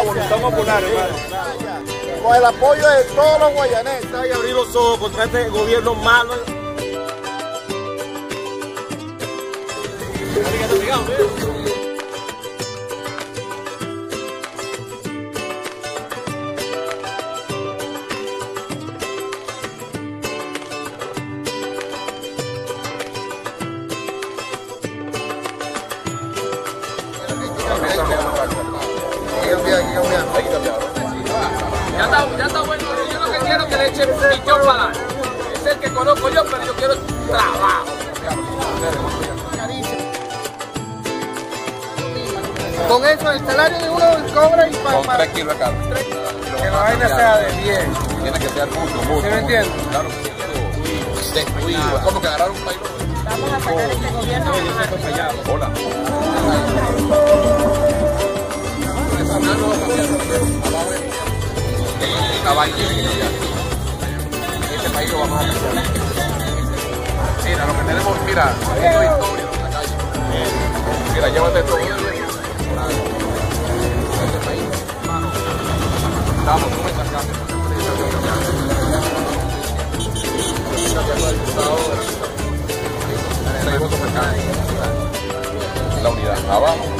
la voluntad popular, hermano. Con el apoyo de todos los guayaneses. Y abrir los ojos contra este gobierno malo. Es para el que conozco yo, pero yo quiero trabajo. Con eso, el salario de uno cobra y para... Con 3 kilos de carne. Que la vaina sea de bien. Tiene que ser mucho, mucho. ¿Sí me entiendes? Claro que sí. Destruido. Es como que agarraron un país. Vamos a sacar este gobierno. Hola. Esta vaina tiene que cambiar. Este. Mira, lo que tenemos, mira, en la calle. Mira, llévate todo. Este país. Estamos con esta cambio. La unidad, abajo